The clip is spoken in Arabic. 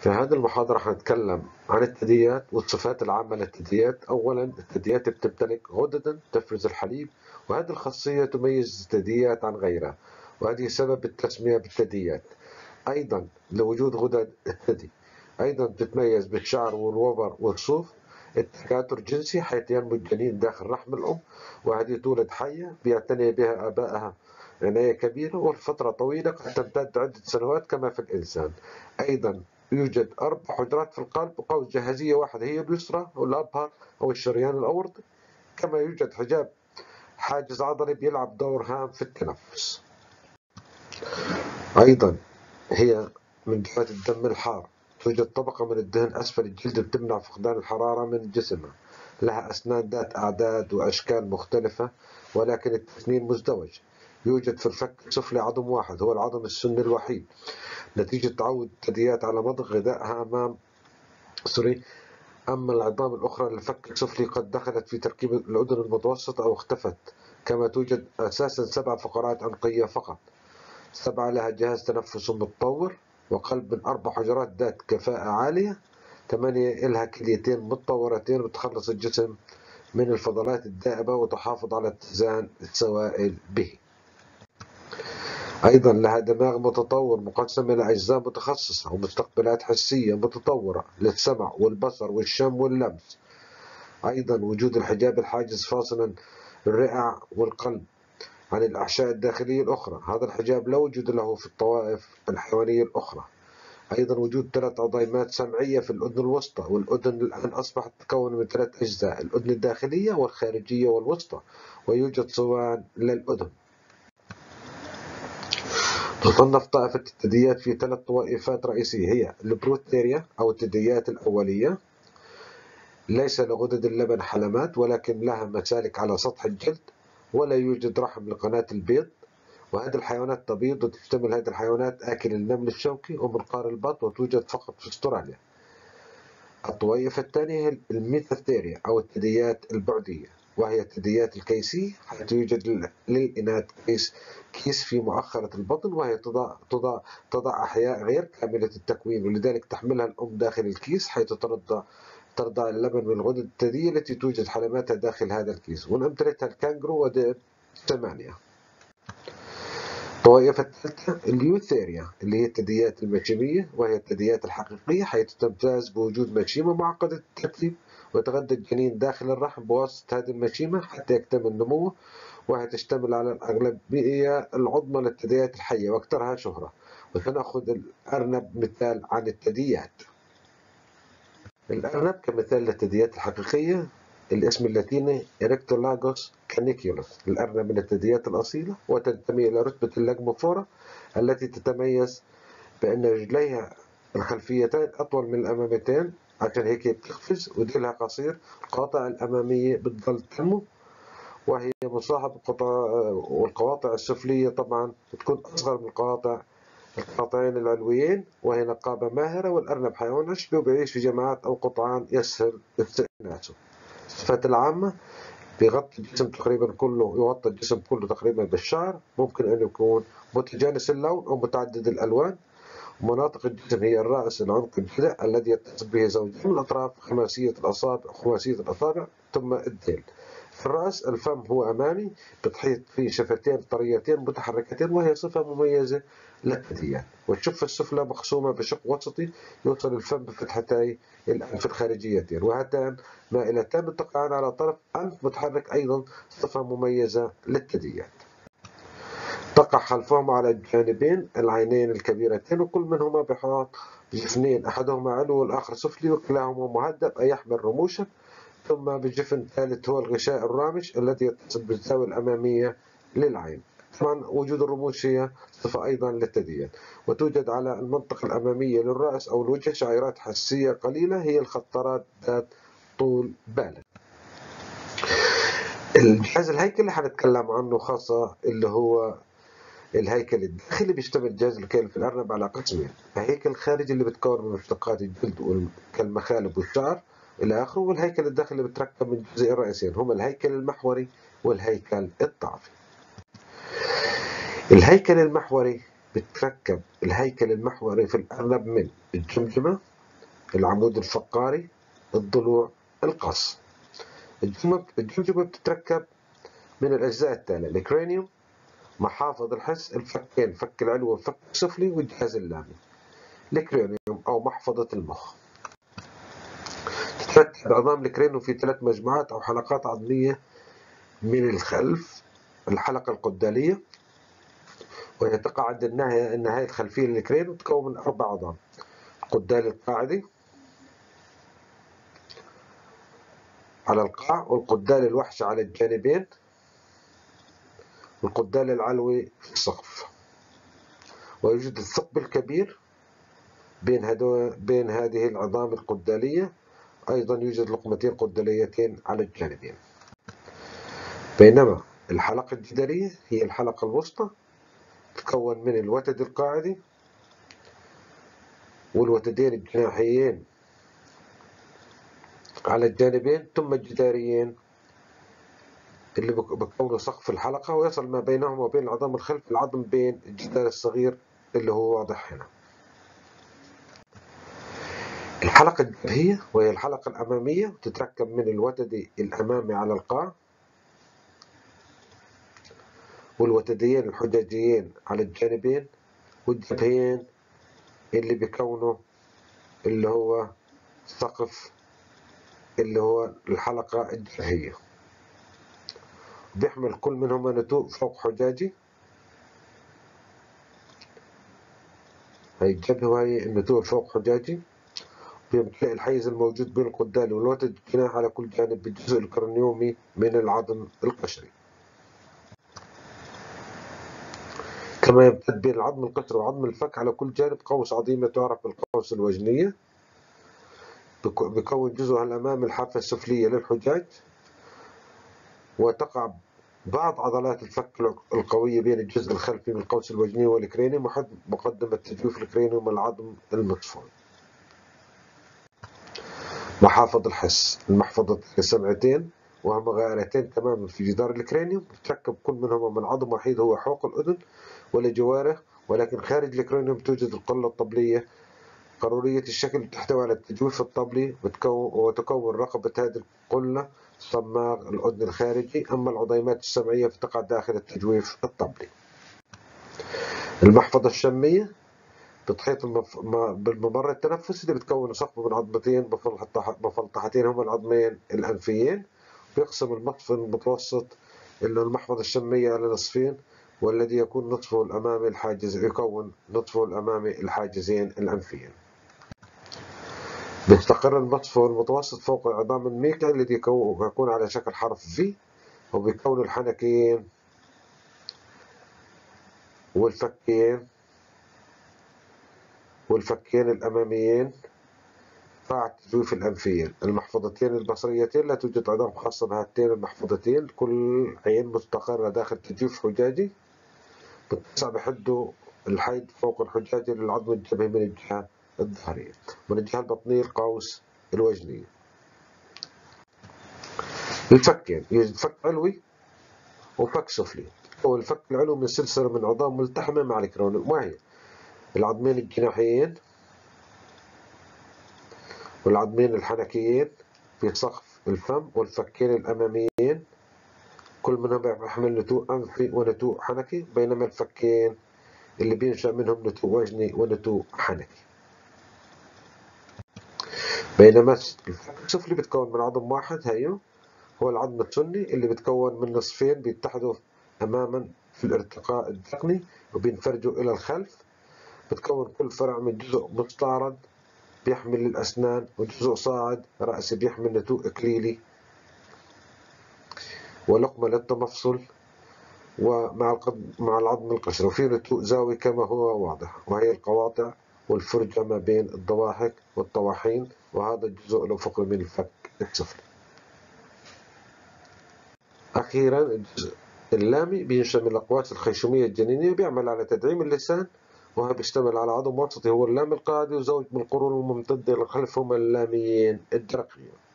في هذه المحاضرة حنتكلم عن الثدييات والصفات العامة للثدييات أولا الثدييات بتمتلك غددا تفرز الحليب وهذه الخاصية تميز الثدييات عن غيرها وهذه سبب التسمية بالثدييات أيضا لوجود غدد الثدي أيضا تتميز بالشعر والوبر والصوف التكاثر الجنسي حيث ينمو الجنين داخل رحم الأم وهذه تولد حية بيعتني بها آبائها عناية كبيرة والفترة طويلة قد تمتد عدة سنوات كما في الإنسان. أيضا يوجد أربع حجرات في القلب وقوس جهازية واحدة هي اليسرى والأبهر أو الشريان الأورطي كما يوجد حجاب حاجز عضلي بيلعب دور هام في التنفس. أيضا هي من جهة الدم الحار. توجد طبقة من الدهن أسفل الجلد بتمنع فقدان الحرارة من جسمها. لها أسنان ذات أعداد وأشكال مختلفة ولكن التثنين مزدوج يوجد في الفك السفلي عظم واحد هو العظم السني الوحيد. نتيجة تعود الثدييات على مضغ غذائها أمام سوري أما العظام الأخرى للفك السفلي قد دخلت في تركيب الأذن المتوسطة أو اختفت. كما توجد أساسا سبع فقرات عنقية فقط. سبعة لها جهاز تنفس متطور وقلب من أربع حجرات ذات كفاءة عالية. ثمانية إلها كليتين متطورتين بتخلص الجسم من الفضلات الدائبة وتحافظ على اتزان السوائل به. أيضا لها دماغ متطور مقسم إلى أجزاء متخصصة ومستقبلات حسية متطورة للسمع والبصر والشم واللمس. أيضا وجود الحجاب الحاجز فاصلا الرئة والقلب عن الأحشاء الداخلية الأخرى. هذا الحجاب لا وجود له في الطوائف الحيوانية الأخرى. أيضا وجود ثلاث عظيمات سمعية في الأذن الوسطى والأذن الآن أصبحت تتكون من ثلاث أجزاء الأذن الداخلية والخارجية والوسطى ويوجد صوان للأذن. تصنف طائفة الثدييات في ثلاث طوائفات رئيسية. هي ال Prototheria أو الثدييات الأولية. ليس لغدد اللبن حلمات ولكن لها مسالك على سطح الجلد ولا يوجد رحم لقناة البيض. وهذه الحيوانات تبيض وتشتمل هذه الحيوانات آكل النمل الشوكي ومنقار البط وتوجد فقط في أستراليا. الطوائف الثانية هي ال Metatheria أو الثدييات البعدية. وهي الثدييات الكيسية حيث يوجد للإناث كيس كيس في مؤخرة البطن وهي تضع تضع تضع أحياء غير كاملة التكوين ولذلك تحملها الأم داخل الكيس حيث ترضع ترضع اللبن من الغدد الثديية التي توجد حلماتها داخل هذا الكيس. ومن أمثلتها الكانجرو وذيب تسمانيا. الطوائف الثالثة ال Eutheria اللي هي الثدييات المشيمية وهي الثدييات الحقيقية حيث تمتاز بوجود مشيمة معقدة التركيب ويتغذى الجنين داخل الرحم بواسطة هذه المشيمة حتى يكتمل نموه وهي تشتمل على الأغلبية العظمى للثدييات الحية وأكثرها شهرة. وسنأخذ الأرنب مثال عن الثدييات الأرنب كمثال للثدييات الحقيقية الاسم اللاتيني إريكتولاغوس كانيكيولوس الأرنب من الثدييات الأصيلة وتنتمي إلى رتبة اللاجموفورا التي تتميز بأن رجليها الخلفيتين أطول من الأمامتين عشان هيك بتقفز وديلها قصير القواطع الأمامية بتضل تنمو وهي القطع والقواطع السفلية طبعا بتكون أصغر من القواطع القطعين العلويين وهي نقابة ماهرة والأرنب حيوان عشبي وبيعيش في جماعات أو قطعان يسهل استئناسه. الصفات العامة بيغطي الجسم تقريبا كله يغطي الجسم كله تقريبا بالشعر. ممكن أن يكون متجانس اللون أو متعدد الألوان. مناطق الجسم هي الرأس العنق الجذع الذي يتصل به زوجين الأطراف خماسية الأصابع خماسية الأصابع ثم الذيل في الرأس الفم هو أمامي بتحيط فيه شفتين طريتين متحركتين وهي صفة مميزة للثدييات والشفة السفلى مقسومة بشق وسطي يوصل الفم بفتحتي الأنف الخارجيتين وهاتان مائلتان تقعان على طرف أنف متحرك أيضا صفة مميزة للثدييات تقع خلفهم على الجانبين العينين الكبيرتين وكل منهما بحاط جفنين أحدهما علو والآخر سفلي وكلاهما مهدب أي يحمل رموشا. ثم بجفن ثالث هو الغشاء الرامش الذي يتصل بالزاوية الأمامية للعين. طبعا وجود الرموش هي صفة أيضا للثدييات وتوجد على المنطقة الأمامية للرأس أو الوجه شعيرات حسية قليلة هي الخطرات ذات طول بالغ الجهاز الهيكلي اللي حنتكلم عنه خاصة اللي هو الهيكل الداخلي بيشتمل جهاز الكيل في الأرنب على قسمين. الهيكل الخارجي اللي بتكون من مشتقات الجلد كالمخالب والشعر إلى آخره والهيكل الداخلي بتركب من جزئين رئيسيين هما الهيكل المحوري والهيكل الطافي الهيكل المحوري بتركب الهيكل المحوري في الأرنب من الجمجمة العمود الفقاري الضلوع القص. الجمجمة بتتركب من الأجزاء التالية الكرانيوم محافظ الحس الفكين الفك العلوي والفك السفلي والجهاز اللامي الكرانيوم أو محفظة المخ. تتركب عظام الكرانيوم في ثلاث مجموعات أو حلقات عظمية من الخلف الحلقة القدالية وهي تقع عند النهاية النهاية الخلفية للكرين وتكون من أربع عظام القدال القاعدي على القاع. والقدال الوحش على الجانبين. والقدال العلوي في السقف. ويوجد الثقب الكبير بين هدو بين هذه العظام القدالية. أيضا يوجد لقمتين قداليتين على الجانبين. بينما الحلقة الجدارية هي الحلقة الوسطى. تتكون من الوتد القاعدي والوتدين الجناحيين. على الجانبين ثم الجداريين اللي بكونوا سقف الحلقة ويصل ما بينهم وبين العظام الخلف العظم بين الجدار الصغير اللي هو واضح هنا. الحلقة الجبهية وهي الحلقة الأمامية تتركب من الوتد الأمامي على القاع. والوتديين الحجاجيين على الجانبين والجبهين اللي بيكونوا اللي هو سقف اللي هو الحلقة الجبهية بيحمل كل منهما نتوء فوق حجاجي. هاي الجبهة وهي النتوء فوق حجاجي. بيمتلئ الحيز الموجود بين القدال والوتد الجناح على كل جانب بالجزء الكرنيومي من العظم القشري. كما يمتد بين العظم القشري وعظم الفك على كل جانب قوس عظيمة تعرف بالقوس الوجنية بكون جزءها الأمامي الحافة السفلية للحجاج. وتقع بعض عضلات الفك القوية بين الجزء الخلفي من القوس الوجني والكريني مقدمة تجويف الكريني والعظم المصفون محافظ الحس المحفظة السمعتين. وهما غائرتين تماما في جدار الكرينيوم تركب كل منهما من عظم وحيد هو حوق الأذن ولجواره ولكن خارج الكرينيوم توجد القلة الطبلية. قارورية الشكل تحتوي على التجويف الطبلي وتكون رقبة هذه القلة صماغ الأذن الخارجي. أما العضيمات السمعية فتقع داخل التجويف الطبلي. المحفظة الشمية بتحيط بالممر التنفسي اللي بتكون سقف من عظمتين مفلطحتين هما العظمين الأنفيين. بيقسم المطفل المتوسط اللي المحفظة الشمية على نصفين والذي يكون نصفه الأمامي الحاجز يكون نصفه الأمامي الحاجزين الأنفيين. بيستقر المطفل المتوسط فوق عظام الميكا الذي يكون على شكل حرف في وبيكون الحنكين والفكين والفكين الأماميين قاع التجويف الأنفيين. المحفظتين البصريتين لا توجد عظام خاصة بهاتين المحفظتين كل عين مستقرة داخل تجويف حجاجي. بتسع بحده الحيد فوق الحجاجي للعظم الجبهي من الجهة الظهرية. من الجهة البطنية القوس الوجنية الفكين. يوجد فك علوي وفك سفلي. هو الفك العلوي من سلسلة من عظام ملتحمة مع الكرون ما هي؟ العظمين الجناحيين والعظمين الحنكيين في سقف الفم والفكين الأماميين. كل منهم يحمل نتوء أنفي ونتوء حنكي بينما الفكين اللي بينشأ منهم نتوء وجني ونتوء حنكي. بينما الفك السفلي بتكون من عظم واحد هيو هو العظم السني اللي بتكون من نصفين بيتحدوا أماما في الارتقاء الذقني وبينفرجوا إلى الخلف. بتكون كل فرع من جزء مستعرض بيحمل الأسنان وجزء صاعد رأسي بيحمل نتوء إكليلي. ولقمة للتمفصل ومع مع العظم القشر وفي نتوء زاوي كما هو واضح وهي القواطع والفرجة ما بين الضواحك والطواحين وهذا الجزء الأفقي من الفك السفلي أخيرا الجزء اللامي بينشأ من الأقواس الخيشومية الجنينية بيعمل على تدعيم اللسان وهو بيشتمل على عضو وسطي هو اللام القاعدي وزوج من القرون الممتدة للخلف هما اللاميين. الدرقيون